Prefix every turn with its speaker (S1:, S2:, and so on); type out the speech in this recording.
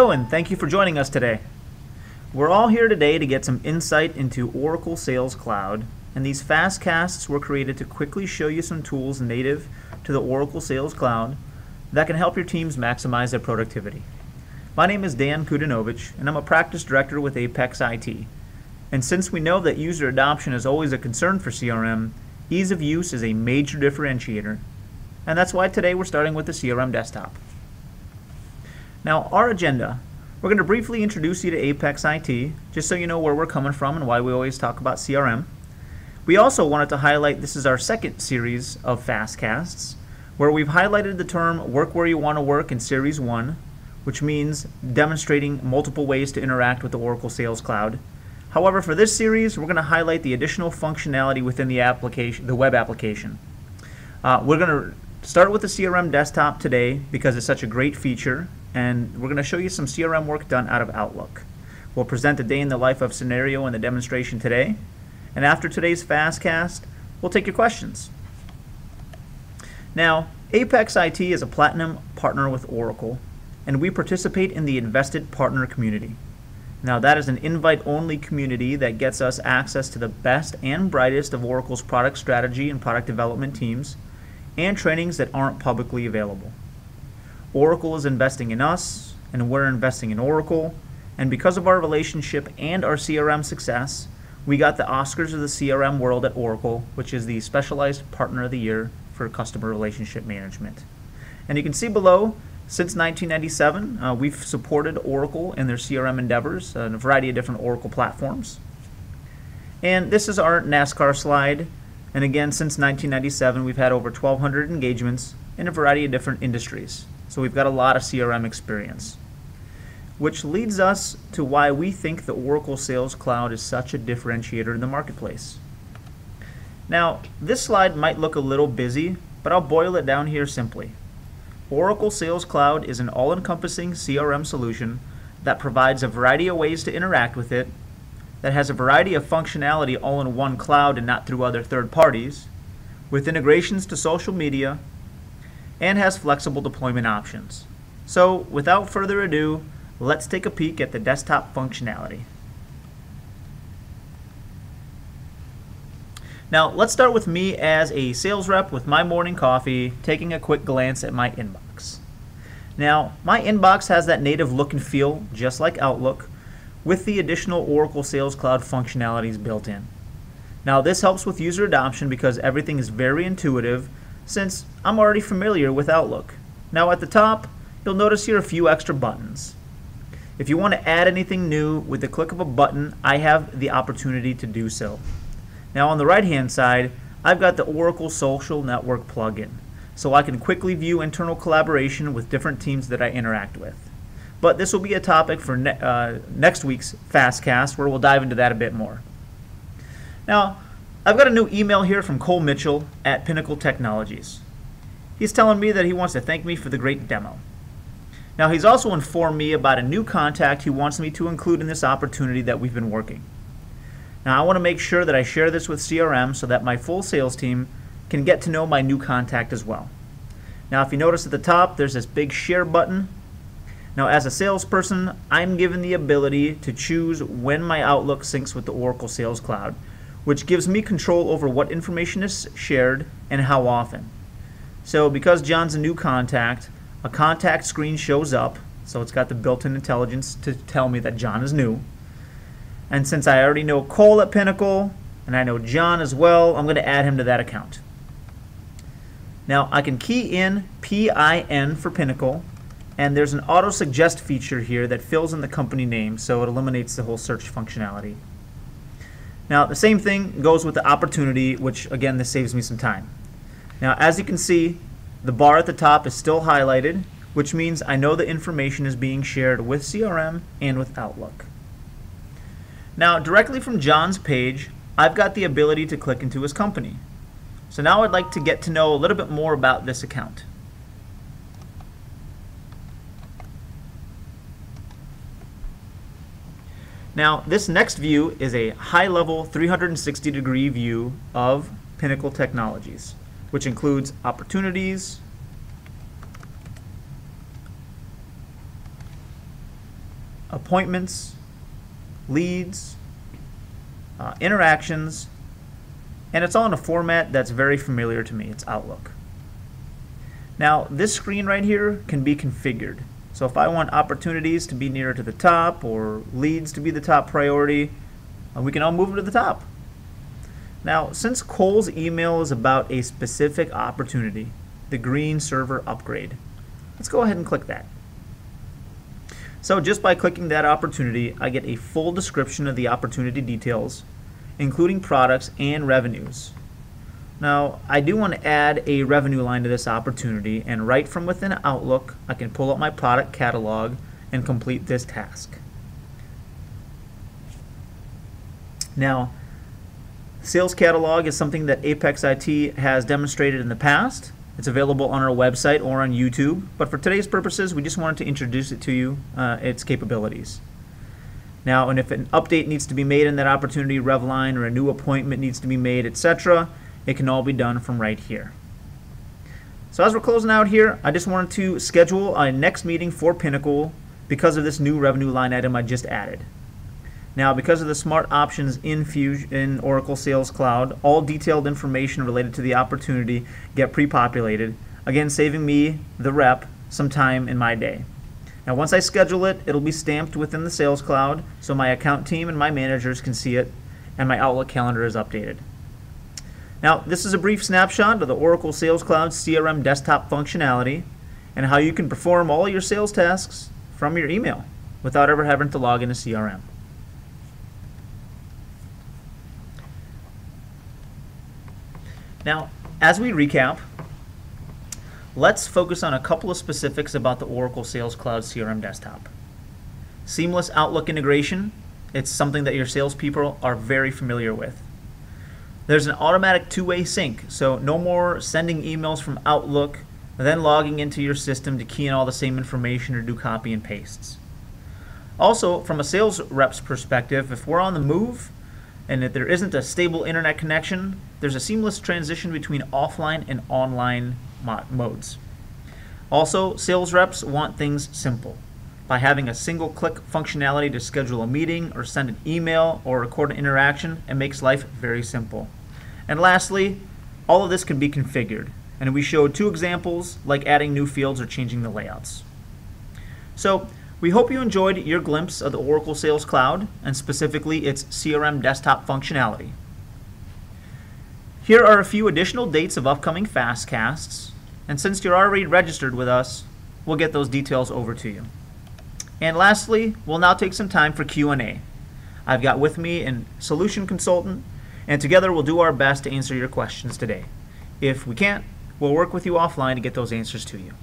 S1: Hello, and thank you for joining us today. We're all here today to get some insight into Oracle Sales Cloud, and these fast casts were created to quickly show you some tools native to the Oracle Sales Cloud that can help your teams maximize their productivity. My name is Dan Kudinovich, and I'm a practice director with Apex IT. And since we know that user adoption is always a concern for CRM, ease of use is a major differentiator, and that's why today we're starting with the CRM desktop. Now, our agenda we're going to briefly introduce you to Apex IT, just so you know where we're coming from and why we always talk about CRM. We also wanted to highlight this is our second series of Fastcasts, where we've highlighted the term work where you want to work in Series 1, which means demonstrating multiple ways to interact with the Oracle Sales Cloud. However, for this series, we're going to highlight the additional functionality within the application, the web application. Uh, we're going to start with the CRM desktop today because it's such a great feature and we're going to show you some CRM work done out of Outlook. We'll present a day in the life of scenario in the demonstration today, and after today's Fastcast, we'll take your questions. Now, Apex IT is a platinum partner with Oracle, and we participate in the Invested Partner community. Now, that is an invite only community that gets us access to the best and brightest of Oracle's product strategy and product development teams, and trainings that aren't publicly available. Oracle is investing in us, and we're investing in Oracle. And because of our relationship and our CRM success, we got the Oscars of the CRM world at Oracle, which is the Specialized Partner of the Year for Customer Relationship Management. And you can see below, since 1997, uh, we've supported Oracle in their CRM endeavors on a variety of different Oracle platforms. And this is our NASCAR slide. And again, since 1997, we've had over 1,200 engagements in a variety of different industries. So we've got a lot of CRM experience. Which leads us to why we think the Oracle Sales Cloud is such a differentiator in the marketplace. Now, this slide might look a little busy, but I'll boil it down here simply. Oracle Sales Cloud is an all-encompassing CRM solution that provides a variety of ways to interact with it, that has a variety of functionality all in one cloud and not through other third parties, with integrations to social media, and has flexible deployment options. So without further ado, let's take a peek at the desktop functionality. Now let's start with me as a sales rep with my morning coffee taking a quick glance at my inbox. Now my inbox has that native look and feel just like Outlook with the additional Oracle Sales Cloud functionalities built in. Now this helps with user adoption because everything is very intuitive since I'm already familiar with Outlook. Now at the top, you'll notice here a few extra buttons. If you want to add anything new with the click of a button, I have the opportunity to do so. Now on the right hand side, I've got the Oracle Social Network plugin, so I can quickly view internal collaboration with different teams that I interact with. But this will be a topic for ne uh, next week's Fastcast where we'll dive into that a bit more. Now, I've got a new email here from Cole Mitchell at Pinnacle Technologies. He's telling me that he wants to thank me for the great demo. Now, he's also informed me about a new contact he wants me to include in this opportunity that we've been working. Now, I want to make sure that I share this with CRM so that my full sales team can get to know my new contact as well. Now, if you notice at the top, there's this big share button. Now, as a salesperson, I'm given the ability to choose when my Outlook syncs with the Oracle Sales Cloud which gives me control over what information is shared and how often. So because John's a new contact, a contact screen shows up, so it's got the built-in intelligence to tell me that John is new. And since I already know Cole at Pinnacle, and I know John as well, I'm going to add him to that account. Now I can key in PIN for Pinnacle, and there's an auto-suggest feature here that fills in the company name, so it eliminates the whole search functionality. Now the same thing goes with the opportunity, which again this saves me some time. Now as you can see, the bar at the top is still highlighted, which means I know the information is being shared with CRM and with Outlook. Now directly from John's page, I've got the ability to click into his company. So now I'd like to get to know a little bit more about this account. Now, this next view is a high-level 360 degree view of Pinnacle Technologies, which includes opportunities, appointments, leads, uh, interactions, and it's all in a format that's very familiar to me. It's Outlook. Now, this screen right here can be configured. So if I want opportunities to be nearer to the top or leads to be the top priority, uh, we can all move them to the top. Now, since Cole's email is about a specific opportunity, the green server upgrade, let's go ahead and click that. So just by clicking that opportunity, I get a full description of the opportunity details, including products and revenues. Now, I do want to add a revenue line to this opportunity, and right from within Outlook, I can pull up my product catalog and complete this task. Now, Sales Catalog is something that Apex IT has demonstrated in the past. It's available on our website or on YouTube, but for today's purposes, we just wanted to introduce it to you, uh, its capabilities. Now, and if an update needs to be made in that opportunity Revline or a new appointment needs to be made, etc., it can all be done from right here. So as we're closing out here, I just wanted to schedule a next meeting for Pinnacle because of this new revenue line item I just added. Now, because of the smart options in Fusion, in Oracle Sales Cloud, all detailed information related to the opportunity get pre-populated, again saving me, the rep, some time in my day. Now, once I schedule it, it'll be stamped within the Sales Cloud so my account team and my managers can see it, and my Outlook calendar is updated. Now, this is a brief snapshot of the Oracle Sales Cloud CRM desktop functionality and how you can perform all your sales tasks from your email without ever having to log into CRM. Now, as we recap, let's focus on a couple of specifics about the Oracle Sales Cloud CRM desktop. Seamless Outlook integration, it's something that your salespeople are very familiar with. There's an automatic two-way sync, so no more sending emails from Outlook, then logging into your system to key in all the same information or do copy and pastes. Also, from a sales rep's perspective, if we're on the move and if there isn't a stable internet connection, there's a seamless transition between offline and online mo modes. Also, sales reps want things simple. By having a single click functionality to schedule a meeting or send an email or record an interaction, it makes life very simple. And lastly, all of this can be configured. And we showed two examples like adding new fields or changing the layouts. So we hope you enjoyed your glimpse of the Oracle Sales Cloud and specifically its CRM desktop functionality. Here are a few additional dates of upcoming Fastcasts, and since you're already registered with us, we'll get those details over to you. And lastly, we'll now take some time for Q&A. I've got with me a solution consultant and together we'll do our best to answer your questions today. If we can't, we'll work with you offline to get those answers to you.